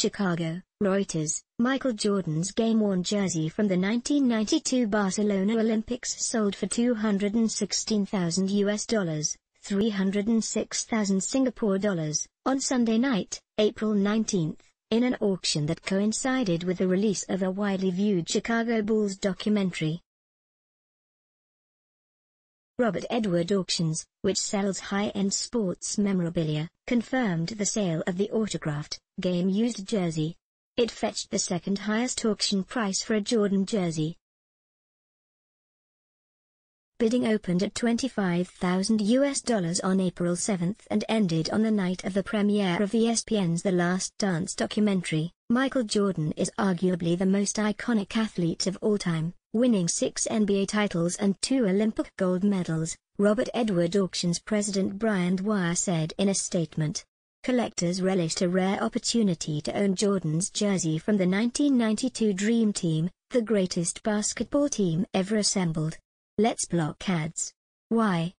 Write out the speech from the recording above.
Chicago, Reuters, Michael Jordan's game-worn jersey from the 1992 Barcelona Olympics sold for 216,000 US dollars, 306,000 Singapore dollars, on Sunday night, April 19, in an auction that coincided with the release of a widely viewed Chicago Bulls documentary. Robert Edward Auctions, which sells high-end sports memorabilia, confirmed the sale of the autographed, game-used jersey. It fetched the second highest auction price for a Jordan jersey. Bidding opened at 25,000 US dollars on April 7 and ended on the night of the premiere of ESPN's The Last Dance documentary. Michael Jordan is arguably the most iconic athlete of all time winning six NBA titles and two Olympic gold medals, Robert Edward Auctions president Brian Dwyer said in a statement. Collectors relished a rare opportunity to own Jordan's jersey from the 1992 Dream Team, the greatest basketball team ever assembled. Let's block ads. Why?